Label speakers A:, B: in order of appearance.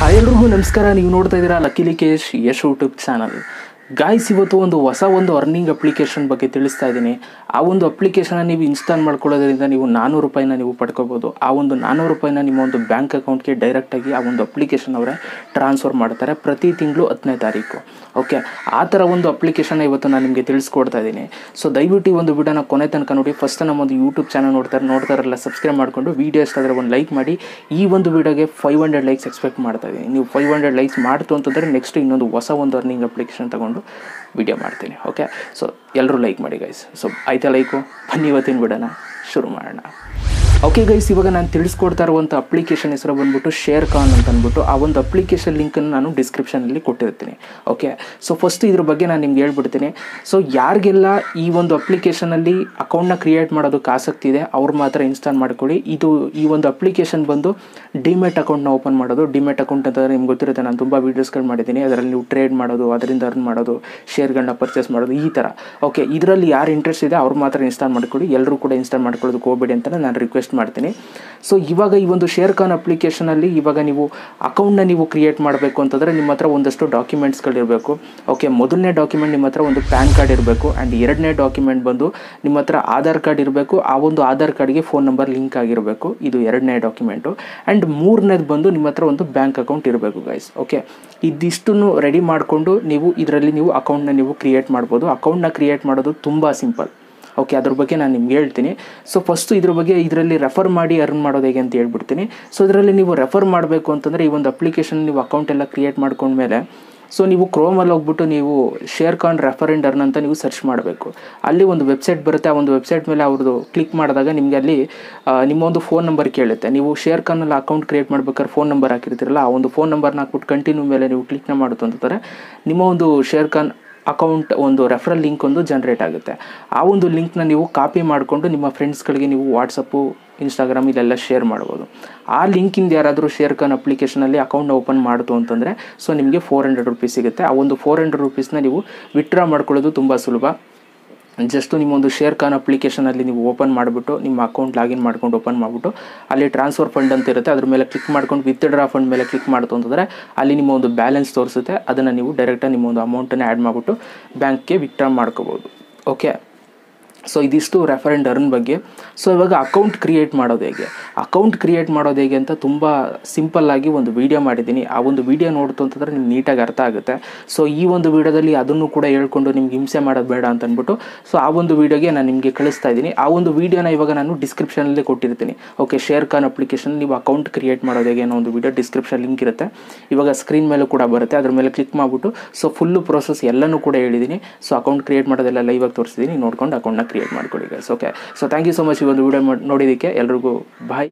A: Hi ಎಲ್ರಿಗೂ ನಮಸ್ಕಾರ. ನೀವು ನೋಡ್ತಾ ಇದ್ದೀರಾ Lucky Likesh Yash YouTube channel. Guys ಇವತ್ತು ಒಂದು ಹೊಸ ಒಂದು ಅರ್ನಿಂಗ್ ಅಪ್ಲಿಕೇಶನ್ ಬಗ್ಗೆ ತಿಳಿಸ್ತಾ ಇದ್ದೀನಿ. ಆ ಒಂದು ಅಪ್ಲಿಕೇಶನ್ನ ನೀವು ಇನ್ಸ್ಟಾಲ್ ಮಾಡ್ಕೊಳ್ಳೋದ್ರಿಂದ ನೀವು ನಾನ್ನೂರು ರೂಪಾಯಿನ ನೀವು ಪಡ್ಕೋಬೋದು. ಆ ಒಂದು ನಾನ್ನೂರು ರೂಪಾಯಿನ ನಿಮ್ಮ ಒಂದು ಬ್ಯಾಂಕ್ ಅಕೌಂಟ್ಗೆ ಡೈರೆಕ್ಟಾಗಿ ಆ ಒಂದು ಅಪ್ಲಿಕೇಶನ್ ಅವರೇ ಟ್ರಾನ್ಸ್ಫರ್ ಮಾಡ್ತಾರೆ ಪ್ರತಿ ತಿಂಗಳು ಹತ್ತನೇ ತಾರೀಕು. ಓಕೆ ಆ ಥರ ಒಂದು ಅಪ್ಲಿಕೇಶನ್ ಇವತ್ತು ನಾನು ನಿಮಗೆ ತಿಳಿಸ್ಕೊಡ್ತಾ ಇದ್ದೀನಿ. ಸೊ ದಯವಿಟ್ಟು ಒಂದು ವಿಡಿಯೋನ ಕೊನೆ ತನಕ ನೋಡಿ. ಫಸ್ಟ್ ನಮ್ಮ ಒಂದು ಯೂಟ್ಯೂಬ್ ಚಾನಲ್ ನೋಡ್ತಾರೆ, ನೋಡ್ತಾರಲ್ಲ ಸಬ್ಸ್ಕ್ರೈಬ್ ಮಾಡಿಕೊಂಡು. ವೀಡಿಯೋ ಎಷ್ಟಾದರೆ ಒಂದು ಲೈಕ್ ಮಾಡಿ. ಈ ಒಂದು ವಿಡಿಯೋಗೆ ಫೈವ್ ಹಂಡ್ರೆಡ್ ಲೈಕ್ಸ್ ಎಕ್ಸ್ಪೆಕ್ಟ್ ಮಾಡ್ತಾ ಇದ್ದೀನಿ. ನೀವು ಫೈವ್ ಹಂಡ್ರೆಡ್ ಲೈಕ್ಸ್ ಮಾಡ್ತು ಅಂತಂದರೆ ನೆಕ್ಸ್ಟ್ ಇನ್ನೊಂದು ಹೊಸ ಒಂದು ಅರ್ನಿಂಗ್ ಅಪ್ಲಿಕೇಶನ್ ತಗೊಂಡು ವಿಡಿಯೋ ಮಾಡ್ತೀನಿ ಓಕೆ ಸೊ ಎಲ್ಲರೂ ಲೈಕ್ ಮಾಡಿ ಗೈಸ್ ಸೊ ಆಯ್ತಾ ಲೈಕು ಬನ್ನಿ ಇವತ್ತಿನ ಬಿಡೋಣ ಶುರು ಮಾಡೋಣ. ಓಕೆ ಗೈಸ್ ಇವಾಗ ನಾನು ತಿಳಿಸ್ಕೊಡ್ತಾ ಇರುವಂಥ ಅಪ್ಲಿಕೇಶನ್ ಹೆಸರು ಬಂದ್ಬಿಟ್ಟು ಶೇರ್ ಕಾನ್ ಅಂತ ಅಂದ್ಬಿಟ್ಟು ಆ ಒಂದು ಅಪ್ಲಿಕೇಶನ್ ಲಿಂಕನ್ನು ನಾನು ಡಿಸ್ಕ್ರಿಪ್ಷನಲ್ಲಿ ಕೊಟ್ಟಿರ್ತೀನಿ. ಓಕೆ ಸೊ ಫಸ್ಟ್ ಇದ್ರ ಬಗ್ಗೆ ನಾನು ನಿಮ್ಗೆ ಹೇಳ್ಬಿಡ್ತೀನಿ. ಸೊ ಯಾರಿಗೆಲ್ಲ ಈ ಒಂದು ಅಪ್ಲಿಕೇಶನಲ್ಲಿ ಅಕೌಂಟ್ನ ಕ್ರಿಯೇಟ್ ಮಾಡೋದಕ್ಕೆ ಆಸಕ್ತಿ ಇದೆ, ಅವ್ರು ಮಾತ್ರ ಇನ್ಸ್ಟಾಲ್ ಮಾಡ್ಕೊಳ್ಳಿ. ಇದು ಈ ಒಂದು ಅಪ್ಲಿಕೇಶನ್ ಬಂದು ಡಿಮೆಟ್ ಅಕೌಂಟ್ನ ಓಪನ್ ಮಾಡೋದು. ಡಿಮೆಟ್ ಅಕೌಂಟ್ ಅಂತಂದರೆ ನಿಮ್ಗೆ ಗೊತ್ತಿರುತ್ತೆ, ನಾನು ತುಂಬ ವೀಡಿಯೋಸ್ಗಳು ಮಾಡಿದ್ದೀನಿ. ಅದರಲ್ಲಿ ನೀವು ಟ್ರೇಡ್ ಮಾಡೋದು, ಅದರಿಂದ ಅರ್ನ್ ಮಾಡೋದು ಶೇರ್ಗಳನ್ನ ಪರ್ಚೇಸ್ ಮಾಡೋದು, ಈ ಥರ ಓಕೆ ಇದರಲ್ಲಿ ಯಾರು ಇಂಟ್ರೆಸ್ಟ್ ಇದೆ, ಅವ್ರು ಮಾತ್ರ ಇನ್ಸ್ಟಾಲ್ ಮಾಡ್ಕೊಳ್ಳಿ. ಎಲ್ಲರೂ ಕೂಡ ಇನ್ಸ್ಟಾಲ್ ಮಾಡ್ಕೊಳ್ಳೋದಕ್ಕೆ ಹೋಗಬೇಡಿ ಅಂತ ನಾನು ರಿಕ್ವೆಸ್ಟ್ ಮಾಡ್ತೀನಿ. ಸೊ ಇವಾಗ ಈ ಒಂದು ಶೇರ್ ಖಾನ್ ಅಪ್ಲಿಕೇಶನಲ್ಲಿ ಇವಾಗ ನೀವು ಅಕೌಂಟ್ನ ನೀವು ಕ್ರಿಯೇಟ್ ಮಾಡಬೇಕು ಅಂತಂದರೆ ನಿಮ್ಮ ಹತ್ರ ಒಂದಷ್ಟು ಡಾಕ್ಯುಮೆಂಟ್ಸ್ಗಳಿರಬೇಕು ಓಕೆ ಮೊದಲನೇ ಡಾಕ್ಯುಮೆಂಟ್ ನಿಮ್ಮ ಹತ್ರ ಒಂದು ಪ್ಯಾನ್ ಕಾರ್ಡ್ ಇರಬೇಕು ಆ್ಯಂಡ್ ಎರಡನೇ ಡಾಕ್ಯುಮೆಂಟ್ ಬಂದು ನಿಮ್ಮ ಹತ್ರ ಆಧಾರ್ ಕಾರ್ಡ್ ಇರಬೇಕು. ಆ ಒಂದು ಆಧಾರ್ ಕಾರ್ಡ್ಗೆ ಫೋನ್ ನಂಬರ್ ಲಿಂಕ್ ಆಗಿರಬೇಕು. ಇದು ಎರಡನೇ ಡಾಕ್ಯುಮೆಂಟು ಆ್ಯಂಡ್ ಮೂರನೇದು ಬಂದು ನಿಮ್ಮ ಹತ್ರ ಒಂದು ಬ್ಯಾಂಕ್ ಅಕೌಂಟ್ ಇರಬೇಕು ಗೈಸ್ ಓಕೆ ಇದಿಷ್ಟನ್ನು ರೆಡಿ ಮಾಡಿಕೊಂಡು ನೀವು ಇದರಲ್ಲಿ ನೀವು ಅಕೌಂಟ್ನ ನೀವು ಕ್ರಿಯೇಟ್ ಮಾಡ್ಬೋದು. ಅಕೌಂಟ್ನ ಕ್ರಿಯೇಟ್ ಮಾಡೋದು ತುಂಬ ಸಿಂಪಲ್ ಓಕೆ ಅದ್ರ ಬಗ್ಗೆ ನಾನು ನಿಮ್ಗೆ ಹೇಳ್ತೀನಿ. ಸೊ ಫಸ್ಟು ಇದ್ರ ಬಗ್ಗೆ ಇದರಲ್ಲಿ ರೆಫರ್ ಮಾಡಿ ಅರ್ನ್ ಮಾಡೋದು ಹೇಗೆ ಅಂತ ಹೇಳ್ಬಿಡ್ತೀನಿ. ಸೊ ಇದರಲ್ಲಿ ನೀವು ರೆಫರ್ ಮಾಡಬೇಕು ಅಂತಂದರೆ ಈ ಒಂದು ಅಪ್ಲಿಕೇಶನ್ ನೀವು ಅಕೌಂಟ್ ಎಲ್ಲ ಕ್ರಿಯೇಟ್ ಮಾಡ್ಕೊಂಡ್ಮೇಲೆ ಸೊ ನೀವು ಕ್ರೋಮಲ್ಲಿ ಹೋಗ್ಬಿಟ್ಟು ನೀವು share corn refer and earn ಅಂತ ನೀವು ಸರ್ಚ್ ಮಾಡಬೇಕು. ಅಲ್ಲಿ ಒಂದು ವೆಬ್ಸೈಟ್ ಬರುತ್ತೆ, ಆ ಒಂದು ವೆಬ್ಸೈಟ್ ಮೇಲೆ ಅವ್ರದ್ದು ಕ್ಲಿಕ್ ಮಾಡಿದಾಗ ನಿಮಗೆ ಅಲ್ಲಿ ನಿಮ್ಮೊಂದು ಫೋನ್ ನಂಬರ್ ಕೇಳುತ್ತೆ. ನೀವು ಶೇರ್ ಕಾನಲ್ಲಿ ಅಕೌಂಟ್ ಕ್ರಿಯೇಟ್ ಮಾಡ್ಬೇಕಾದ್ರೆ ಫೋನ್ ನಂಬರ್ ಹಾಕಿರ್ತೀರಲ್ಲ, ಆ ಒಂದು ಫೋನ್ ನಂಬರ್ನ ಹಾಕ್ಬಿಟ್ಟು ಕಂಟಿನ್ಯೂ ಮೇಲೆ ನೀವು ಕ್ಲಿಕ್ನ ಮಾಡುತ್ತೆ ಅಂತಂದರೆ ನಿಮ್ಮ ಒಂದು ಶೇರ್ ಕಾನ್ ಅಕೌಂಟ್ ಒಂದು ರೆಫರಲ್ ಲಿಂಕ್ ಒಂದು ಜನ್ರೇಟ್ ಆಗುತ್ತೆ. ಆ ಒಂದು ಲಿಂಕ್ನ ನೀವು ಕಾಪಿ ಮಾಡಿಕೊಂಡು ನಿಮ್ಮ ಫ್ರೆಂಡ್ಸ್ಗಳಿಗೆ ನೀವು ವಾಟ್ಸಪ್ಪು ಇನ್ಸ್ಟಾಗ್ರಾಮ್ ಇಲ್ಲೆಲ್ಲ ಶೇರ್ ಮಾಡ್ಬೋದು. ಆ ಲಿಂಕಿಂದ ಯಾರಾದರೂ ಶೇರ್ ಕನ್ ಅಪ್ಲಿಕೇಶನಲ್ಲಿ ಅಕೌಂಟ್ನ ಓಪನ್ ಮಾಡಿತು ಅಂತಂದರೆ ಸೊ ನಿಮಗೆ ಫೋರ್ ಹಂಡ್ರೆಡ್ ರುಪೀಸ್ ಸಿಗುತ್ತೆ. ಆ ಒಂದು ಫೋರ್ ಹಂಡ್ರೆಡ್ ರುಪೀಸ್ನ ನೀವು ವಿತ್ಡ್ರಾ ಮಾಡ್ಕೊಳ್ಳೋದು ತುಂಬ ಸುಲಭ. ಜಸ್ಟ್ ನಿಮ್ಮೊಂದು ಶೇರ್ ಖಾನ್ ಅಪ್ಲಿಕೇಶನಲ್ಲಿ ನೀವು ಓಪನ್ ಮಾಡಿಬಿಟ್ಟು, ನಿಮ್ಮ ಅಕೌಂಟ್ ಲಾಗಿನ್ ಮಾಡ್ಕೊಂಡು ಓಪನ್ ಮಾಡಿಬಿಟ್ಟು, ಅಲ್ಲಿ ಟ್ರಾನ್ಸ್ಫರ್ ಫಂಡ್ ಅಂತ ಇರುತ್ತೆ, ಅದ್ರ ಮೇಲೆ ಕ್ಲಿಕ್ ಮಾಡ್ಕೊಂಡು ವಿತ್ ಡ್ರಾ ಫಂಡ್ ಮೇಲೆ ಕ್ಲಿಕ್ ಮಾಡ್ತು ಅಂತಂದರೆ, ಅಲ್ಲಿ ನಿಮ್ಮ ಒಂದು ಬ್ಯಾಲೆನ್ಸ್ ತೋರಿಸುತ್ತೆ, ಅದನ್ನು ನೀವು ಡೈರೆಕ್ಟಾಗಿ ನಿಮ್ಮ ಒಂದು ಅಮೌಂಟನ್ನು ಆ್ಯಡ್ ಮಾಡಿಬಿಟ್ಟು ಬ್ಯಾಂಕ್ಗೆ ವಿತ್ಡ್ರಾ ಮಾಡ್ಕೋಬೋದು. ಓಕೆ ಸೊ ಇದಿಷ್ಟು ರೆಫರ್ ಆ್ಯಂಡ್ ಅರ್ನ್ ಬಗ್ಗೆ. ಸೊ ಇವಾಗ ಅಕೌಂಟ್ ಕ್ರಿಯೇಟ್ ಮಾಡೋದು ಹೇಗೆ? ಅಕೌಂಟ್ ಕ್ರಿಯೇಟ್ ಮಾಡೋದು ಹೇಗೆ ಅಂತ ತುಂಬ ಸಿಂಪಲ್ಲಾಗಿ ಒಂದು ವೀಡಿಯೋ ಮಾಡಿದ್ದೀನಿ. ಆ ಒಂದು ವೀಡಿಯೋ ನೋಡ್ತು ಅಂತಂದರೆ ನಿಮ್ಗೆ ನೀಟಾಗಿ ಅರ್ಥ ಆಗುತ್ತೆ. ಸೊ ಈ ಒಂದು ವೀಡಿಯೋದಲ್ಲಿ ಅದನ್ನು ಕೂಡ ಹೇಳ್ಕೊಂಡು ನಿಮ್ಗೆ ಹಿಂಸೆ ಮಾಡೋದು ಬೇಡ ಅಂತ ಅಂದ್ಬಿಟ್ಟು ಸೊ ಆ ಒಂದು ವೀಡಿಯೋಗೆ ನಾನು ನಿಮಗೆ ಕಳಿಸ್ತಾ ಇದ್ದೀನಿ. ಆ ಒಂದು ವೀಡಿಯೋನ ಇವಾಗ ನಾನು ಡಿಸ್ಕ್ರಿಪ್ಷನಲ್ಲಿ ಕೊಟ್ಟಿರ್ತೀನಿ. ಓಕೆ ಶೇರ್ ಖಾನ್ ಅಪ್ಲಿಕೇಶನ್ ನೀವು ಅಕೌಂಟ್ ಕ್ರಿಯೇಟ್ ಮಾಡೋದು ಹೇಗೆ ಅನ್ನೋ ಒಂದು ವೀಡಿಯೋ ಡಿಸ್ಕ್ರಿಪ್ಷನ್ ಲಿಂಕ್ ಇರುತ್ತೆ. ಇವಾಗ ಸ್ಕ್ರೀನ್ ಮೇಲೂ ಕೂಡ ಬರುತ್ತೆ. ಅದ್ರ ಮೇಲೆ ಕ್ಲಿಕ್ ಮಾಡಿಬಿಟ್ಟು ಸೊ ಫುಲ್ಲು ಪ್ರೋಸೆಸ್ ಎಲ್ಲನೂ ಕೂಡ ಹೇಳಿದ್ದೀನಿ. ಸೊ ಅಕೌಂಟ್ ಕ್ರಿಯೇಟ್ ಮಾಡೋದೆಲ್ಲ ಲೈವಾಗಿ ತೋರಿಸಿದ್ದೀನಿ. ನೋಡ್ಕೊಂಡು ಅಕೌಂಟ್ನ ಕ್ರಿಯೇಟ್ ಮಾಡ್ಕೊಳ್ಳಿ guys okay so thank you so much ಈ ಒಂದು ವಿಡಿಯೋ ನೋಡಿದ್ದಕ್ಕೆ ಎಲ್ರಿಗೂ ಬಾಯ್